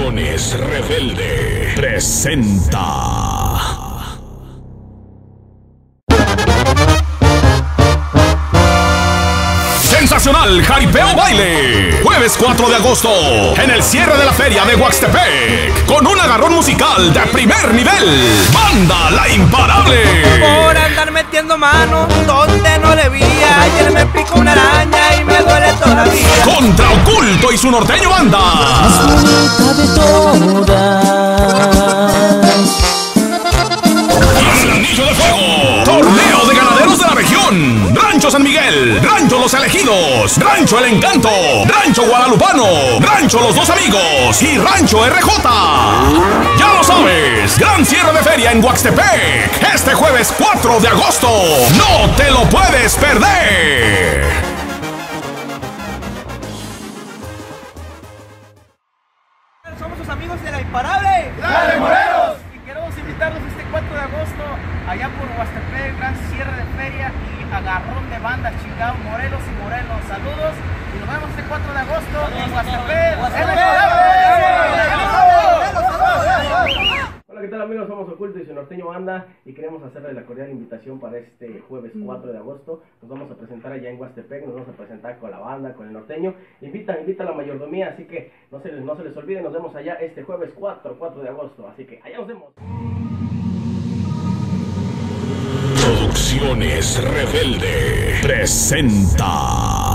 Rebelde presenta. Sensacional Jaripeo Baile. Jueves 4 de agosto. En el cierre de la feria de Huaxtepec. Con un agarrón musical de primer nivel. Banda La Imparable. Por andar metiendo mano donde no debía. Ayer me picó una araña y me duele todavía. Contra Oculto y su norteño banda. Rancho Los Elegidos. Rancho El Encanto. Rancho Guadalupano. Rancho Los Dos Amigos. Y Rancho RJ. Ya lo sabes. Gran cierre de feria en Huaxtepec. Este jueves 4 de agosto. No te lo puedes perder. Somos los amigos de la Imparable. ¡Dale, Morelos! Y queremos invitarlos este 4 de agosto allá por Huastepec, gran cierre de feria y agarrón de banda chingado, Morelos y Morelos. Saludos y nos vemos este 4 de agosto en Huastepec. ¡En la Imparable! Hola, ¿qué tal amigos? Somos Oculto y su norteño banda y queremos hacerles la cordial invitación para este jueves 4 de agosto. Nos vamos a presentar allá en Huastepec, nos vamos a presentar con la banda, con el norteño. Invita, invita a la mayordomía, así que no se les, no se les olvide, nos vemos allá este jueves 4, 4 de agosto. Así que allá nos vemos. Rebelde presenta.